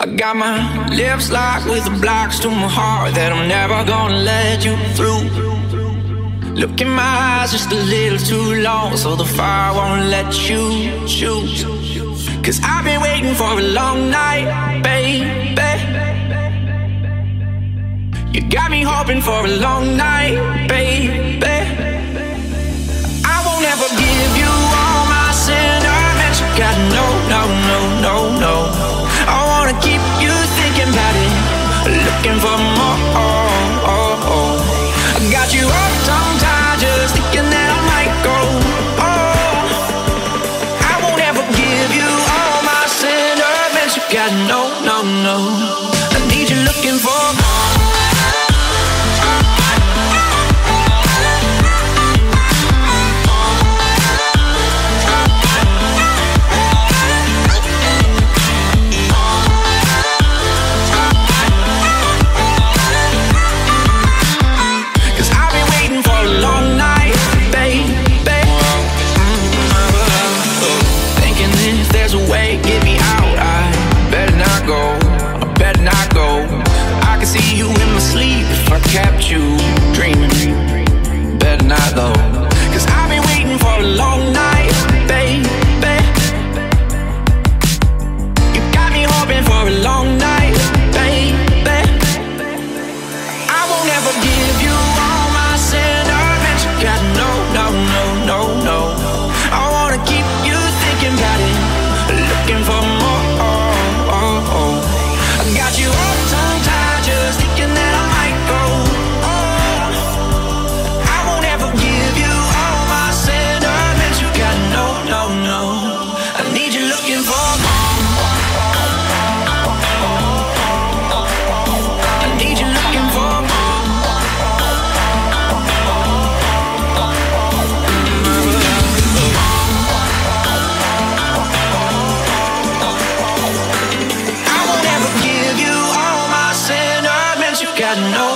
I got my lips locked with the blocks to my heart that I'm never gonna let you through. Look in my eyes just a little too long, so the fire won't let you choose. Cause I've been waiting for a long night, baby. You got me hoping for a long night, baby. I won't ever. looking for know